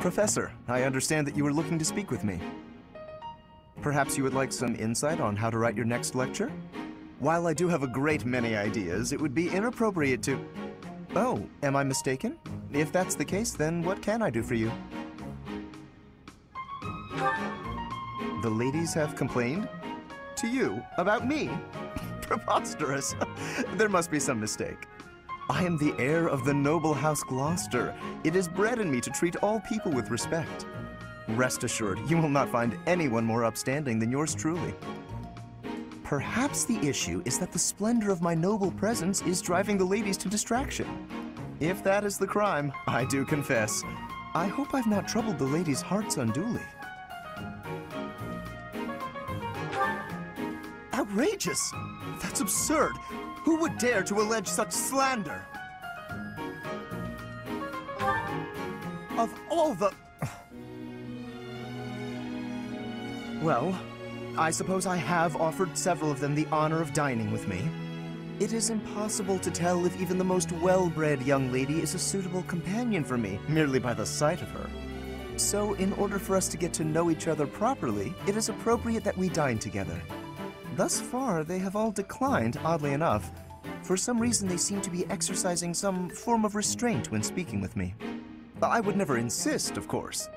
Professor, I understand that you were looking to speak with me. Perhaps you would like some insight on how to write your next lecture? While I do have a great many ideas, it would be inappropriate to... Oh, am I mistaken? If that's the case, then what can I do for you? The ladies have complained? To you? About me? Preposterous. there must be some mistake. I am the heir of the noble House Gloucester. It is bred in me to treat all people with respect. Rest assured, you will not find anyone more upstanding than yours truly. Perhaps the issue is that the splendor of my noble presence is driving the ladies to distraction. If that is the crime, I do confess. I hope I've not troubled the ladies' hearts unduly. Outrageous! That's absurd! Who would dare to allege such slander? Of all the... Well, I suppose I have offered several of them the honor of dining with me. It is impossible to tell if even the most well-bred young lady is a suitable companion for me, merely by the sight of her. So, in order for us to get to know each other properly, it is appropriate that we dine together. Thus far, they have all declined, oddly enough. For some reason, they seem to be exercising some form of restraint when speaking with me. I would never insist, of course.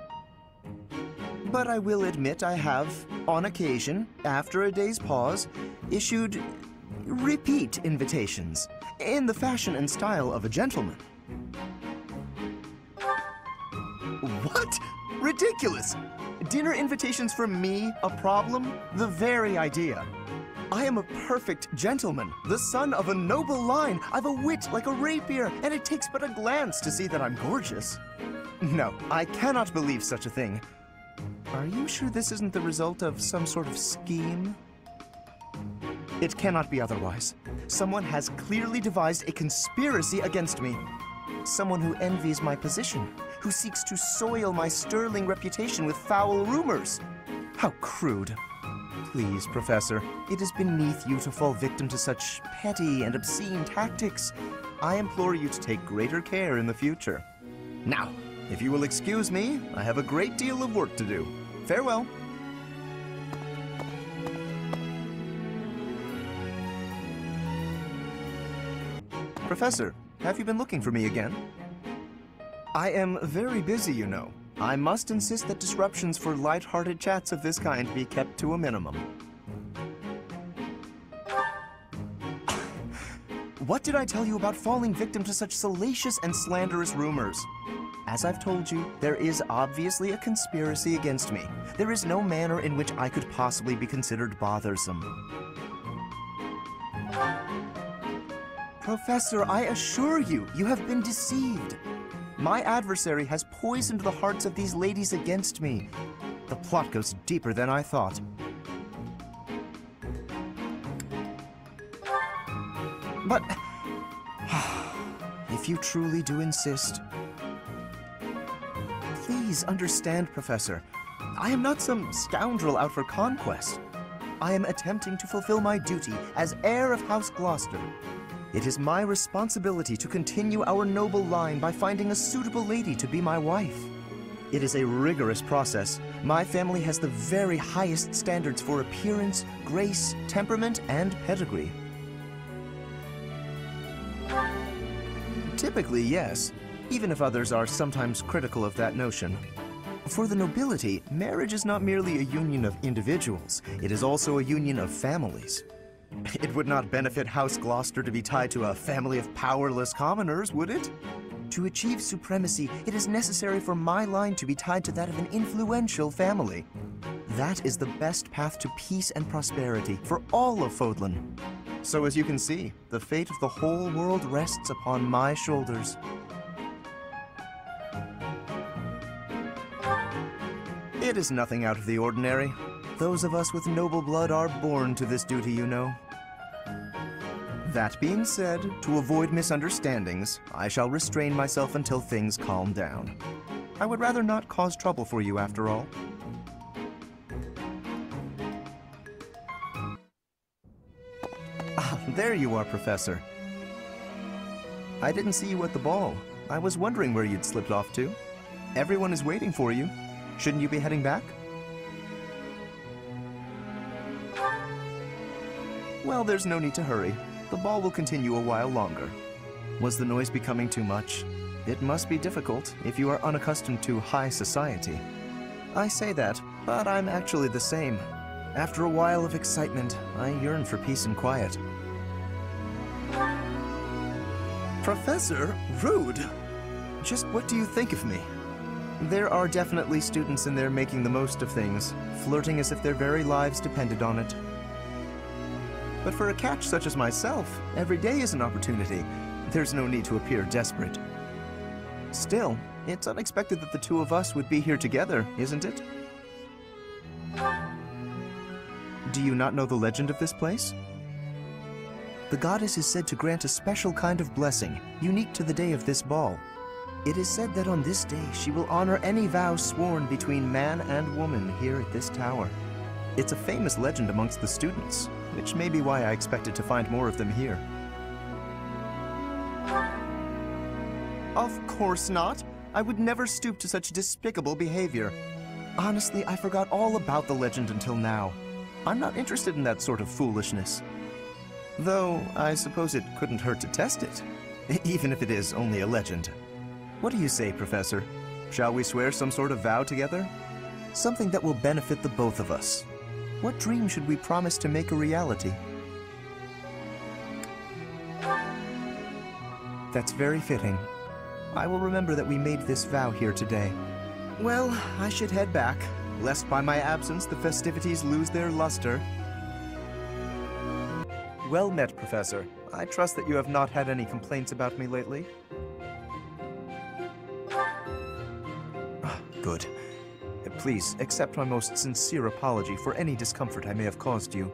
But I will admit I have, on occasion, after a day's pause, issued repeat invitations in the fashion and style of a gentleman. What? Ridiculous! Dinner invitations from me a problem? The very idea. I am a perfect gentleman, the son of a noble line. I've a wit like a rapier, and it takes but a glance to see that I'm gorgeous. No, I cannot believe such a thing. Are you sure this isn't the result of some sort of scheme? It cannot be otherwise. Someone has clearly devised a conspiracy against me. Someone who envies my position, who seeks to soil my sterling reputation with foul rumors. How crude. Please, Professor, it is beneath you to fall victim to such petty and obscene tactics. I implore you to take greater care in the future. Now, if you will excuse me, I have a great deal of work to do. Farewell. Professor, have you been looking for me again? I am very busy, you know. I must insist that disruptions for light-hearted chats of this kind be kept to a minimum. what did I tell you about falling victim to such salacious and slanderous rumors? As I've told you, there is obviously a conspiracy against me. There is no manner in which I could possibly be considered bothersome. Professor, I assure you, you have been deceived. My adversary has poisoned the hearts of these ladies against me. The plot goes deeper than I thought. But... if you truly do insist... Please understand, Professor. I am not some scoundrel out for conquest. I am attempting to fulfill my duty as heir of House Gloucester. It is my responsibility to continue our noble line by finding a suitable lady to be my wife. It is a rigorous process. My family has the very highest standards for appearance, grace, temperament, and pedigree. Typically, yes, even if others are sometimes critical of that notion. For the nobility, marriage is not merely a union of individuals, it is also a union of families. It would not benefit House Gloucester to be tied to a family of powerless commoners, would it? To achieve supremacy, it is necessary for my line to be tied to that of an influential family. That is the best path to peace and prosperity for all of Fodlan. So as you can see, the fate of the whole world rests upon my shoulders. It is nothing out of the ordinary. Those of us with noble blood are born to this duty, you know. That being said, to avoid misunderstandings, I shall restrain myself until things calm down. I would rather not cause trouble for you after all. Ah, there you are, Professor. I didn't see you at the ball. I was wondering where you'd slipped off to. Everyone is waiting for you. Shouldn't you be heading back? Well, there's no need to hurry. The ball will continue a while longer. Was the noise becoming too much? It must be difficult if you are unaccustomed to high society. I say that, but I'm actually the same. After a while of excitement, I yearn for peace and quiet. Professor, rude! Just what do you think of me? There are definitely students in there making the most of things, flirting as if their very lives depended on it. But for a catch such as myself, every day is an opportunity. There's no need to appear desperate. Still, it's unexpected that the two of us would be here together, isn't it? Do you not know the legend of this place? The goddess is said to grant a special kind of blessing, unique to the day of this ball. It is said that on this day she will honor any vow sworn between man and woman here at this tower. It's a famous legend amongst the students, which may be why I expected to find more of them here. Of course not. I would never stoop to such despicable behavior. Honestly, I forgot all about the legend until now. I'm not interested in that sort of foolishness. Though, I suppose it couldn't hurt to test it, even if it is only a legend. What do you say, Professor? Shall we swear some sort of vow together? Something that will benefit the both of us. What dream should we promise to make a reality? That's very fitting. I will remember that we made this vow here today. Well, I should head back, lest by my absence the festivities lose their luster. Well met, Professor. I trust that you have not had any complaints about me lately. Ah, Good. Please accept my most sincere apology for any discomfort I may have caused you.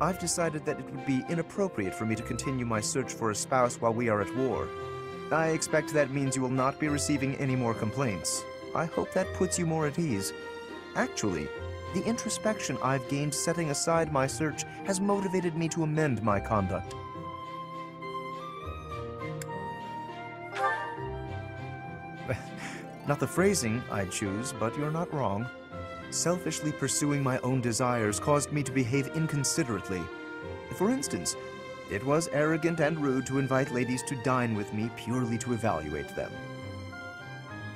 I've decided that it would be inappropriate for me to continue my search for a spouse while we are at war. I expect that means you will not be receiving any more complaints. I hope that puts you more at ease. Actually, the introspection I've gained setting aside my search has motivated me to amend my conduct. Not the phrasing I'd choose, but you're not wrong. Selfishly pursuing my own desires caused me to behave inconsiderately. For instance, it was arrogant and rude to invite ladies to dine with me purely to evaluate them.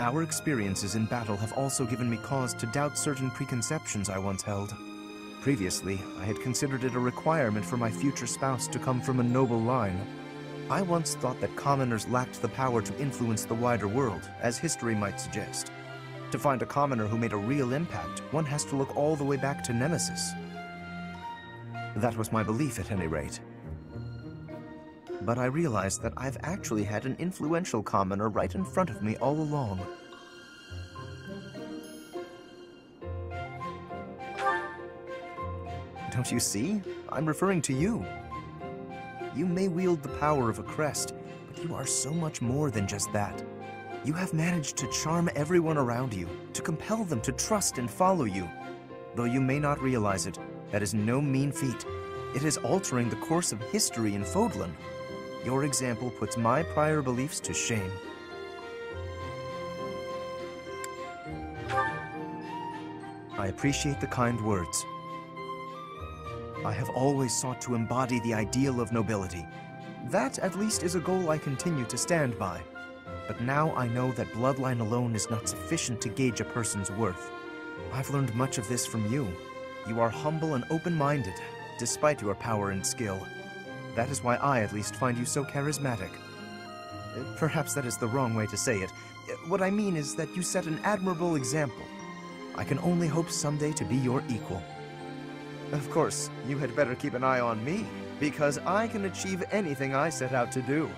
Our experiences in battle have also given me cause to doubt certain preconceptions I once held. Previously, I had considered it a requirement for my future spouse to come from a noble line. I once thought that commoners lacked the power to influence the wider world, as history might suggest. To find a commoner who made a real impact, one has to look all the way back to Nemesis. That was my belief, at any rate. But I realized that I've actually had an influential commoner right in front of me all along. Don't you see? I'm referring to you. You may wield the power of a crest, but you are so much more than just that. You have managed to charm everyone around you, to compel them to trust and follow you. Though you may not realize it, that is no mean feat. It is altering the course of history in Fodlan. Your example puts my prior beliefs to shame. I appreciate the kind words. I have always sought to embody the ideal of nobility. That, at least, is a goal I continue to stand by. But now I know that bloodline alone is not sufficient to gauge a person's worth. I've learned much of this from you. You are humble and open-minded, despite your power and skill. That is why I, at least, find you so charismatic. Uh, Perhaps that is the wrong way to say it. Uh, What I mean is that you set an admirable example. I can only hope someday to be your equal. Of course, you had better keep an eye on me, because I can achieve anything I set out to do.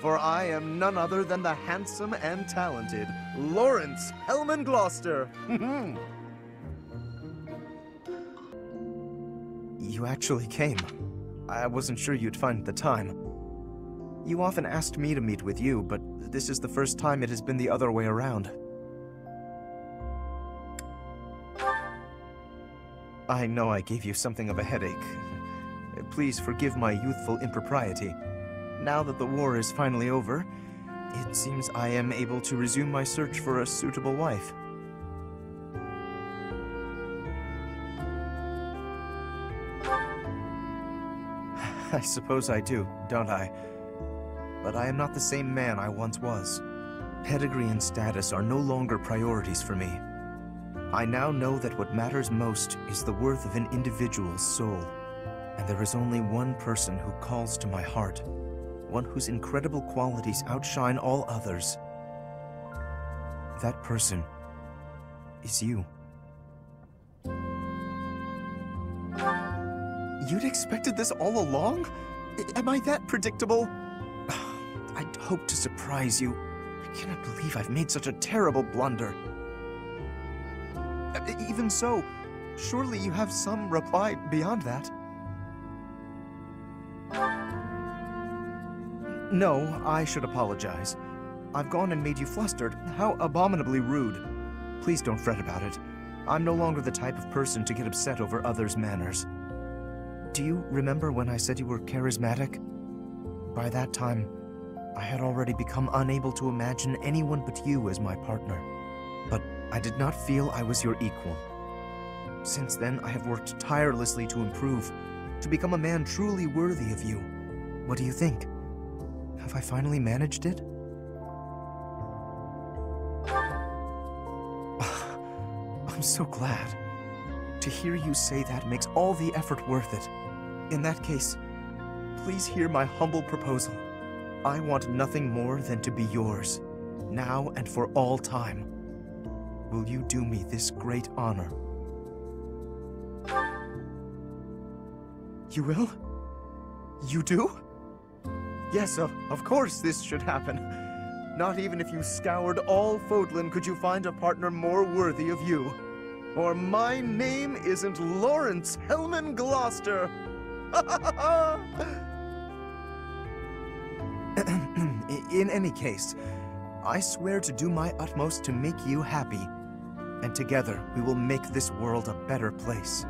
For I am none other than the handsome and talented Lorenz Hellman Gloucester. you actually came. I wasn't sure you'd find the time. You often asked me to meet with you, but this is the first time it has been the other way around. I know I gave you something of a headache. Please forgive my youthful impropriety. Now that the war is finally over, it seems I am able to resume my search for a suitable wife. I suppose I do, don't I? But I am not the same man I once was. Pedigree and status are no longer priorities for me. I now know that what matters most is the worth of an individual's soul. And there is only one person who calls to my heart, one whose incredible qualities outshine all others. That person is you. You'd expected this all along? Am I that predictable? I'd hoped to surprise you. I cannot believe I've made such a terrible blunder. Even so, surely you have some reply beyond that. No, I should apologize. I've gone and made you flustered. How abominably rude. Please don't fret about it. I'm no longer the type of person to get upset over others' manners. Do you remember when I said you were charismatic? By that time, I had already become unable to imagine anyone but you as my partner. But I did not feel I was your equal. Since then, I have worked tirelessly to improve, to become a man truly worthy of you. What do you think? Have I finally managed it? I'm so glad. To hear you say that makes all the effort worth it. In that case, please hear my humble proposal. I want nothing more than to be yours, now and for all time. Will you do me this great honor? You will? You do? Yes, of, of course this should happen. Not even if you scoured all Fodlan could you find a partner more worthy of you. Or my name isn't Lorenz Hellman Gloucester. In any case, I swear to do my utmost to make you happy. And together we will make this world a better place.